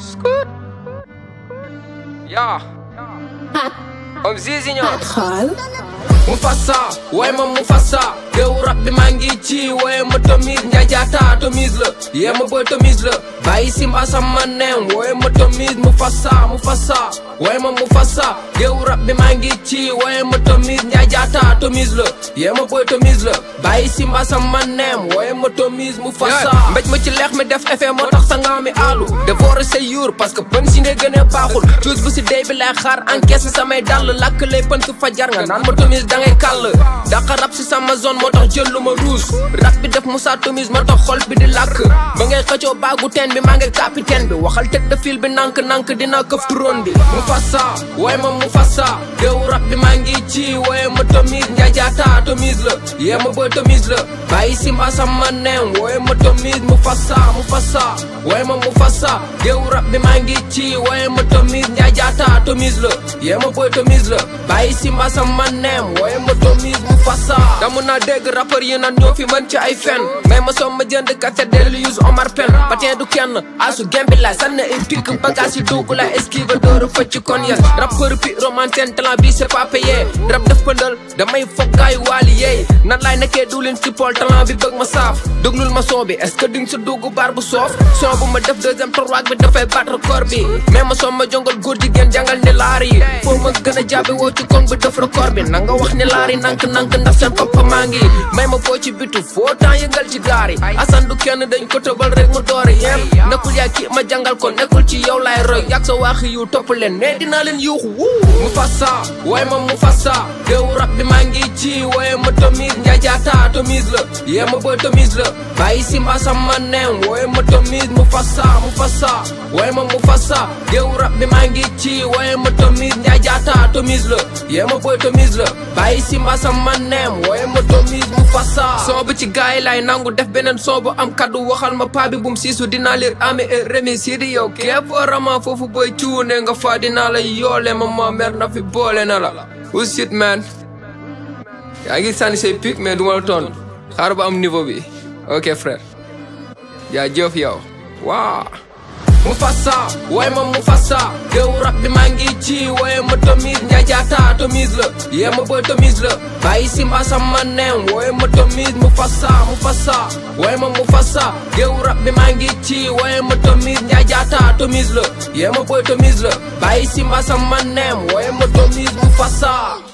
Scoot. Ja. Om Zizinho. Mufasa, way ma Mufasa. bi maa ci way ma Tomiz Njaajata Tomiz la. Yee ma boy Tomiz la. Bàyyi sim asama neem way ma Tomiz Mufasa Mufasa. Way ma Mufasa. Yow rap bi maa ci way ma Tomiz Njaajata Tomiz la. Yee ma boy Tomiz la. Bàyyi sim asama neem way ma Tomiz Mufasa. Mbéj ma ci leex mi def effet moo tax sangaa mi aalu. war a parce que pën si ne gën a baaxul juus bu si day bi lay xaar encaisse samay dàll lakk lay pën ku fajar nga naan ma tomis da ngay kàll daqa rab si sama zone moo tax jël lu ma ruus rab bi def Moussa Tomis moo tax xol bi di lakk ba ngay xëccoo baagu teen bi maa ngi capitaine bi waxal teg de bi nànk-nànk dinaa këf turoon bi mu fassa waaye ma mu fassa déewu rab bi maa ngi ci waaye ma Tomis njaajaata Tomis la yee ma booy Tomis la bàyyi simba ma Tomis mu fassa yow rab bi maa ngi ci woye ma tomise Njaay Jaata tomise la yee ma boy tomise la bàyyi si mbasam man neem woye ma tomise mu fasa Damu naa dégg rappeur yi naan ñoo fi ci ay fen mais ma jënd Omar Pen Patien du kenn asu gembi la sanna ay pikk bagage yi dugg la esquive dóor fëcc kon yes Rapper pi roman talent bi c'est pas payé rap def pëndal damay fokkaay wali ye nan laay nekkee duulin si pol talent bi bëgg ma saaf déglul ma soobi est ce que duñ sa dugg baar bu soof soobu ma def deuxième trois bi dafay battre corps bi mais ma soom jongal góor jigéen jàngal ne laar ma gën a wo ci bi def record bi nanga wax ni nank nank ndax topp maa ngi may ma foo ci bitu foo temps yëngal ci gaari asan du kenn dañ ko tëbal rek mu doori yem nekkul yaa ki ma jàngal ko nekkul ci yow laay roy yàgg sa waaxi yu topp leen ne dinaa leen yuuxu wuu mu fassa waaye ma mu fassa déewu rab bi maa ngi ci waaye ma tomise njaajaata tomise la yee ma booy tomise la bàyyi sim asam ma neem waaye ma tomise mu fassa mu fassa waaye ma mu fassa déewu rab bi maa ngi ci waaye ma tomise njaajaata tomise motomis bu fasa soobu ci gaay laay nangu def beneen soobu am kaddu waxal ma paa bi bum siisu dinaa lir ame et remercier di yow képp rama foofu boy cuune nga faa dinaa la yoole ma ma mer na fi boole na la usit man yaa ngi sànni say pic mais du ma la ba am niveau bi ok frère jaajëf yow waaw Mufasa way ma Mufasa géewu rap bi maa ngi ci wooye ma Tomise Ndiaye Diatta Tomise la yee ma boy Tomise la bàyyi Simba sama neem wooye ma Tomise Mufasa Mufasa way ma Mufasa géewu rap bi maa ngi ci wooye ma Tomise Ndiaye Diatta Tomise la yee ma boy Tomise la bàyyi Simba sama neem wooye ma Tomise Mufasa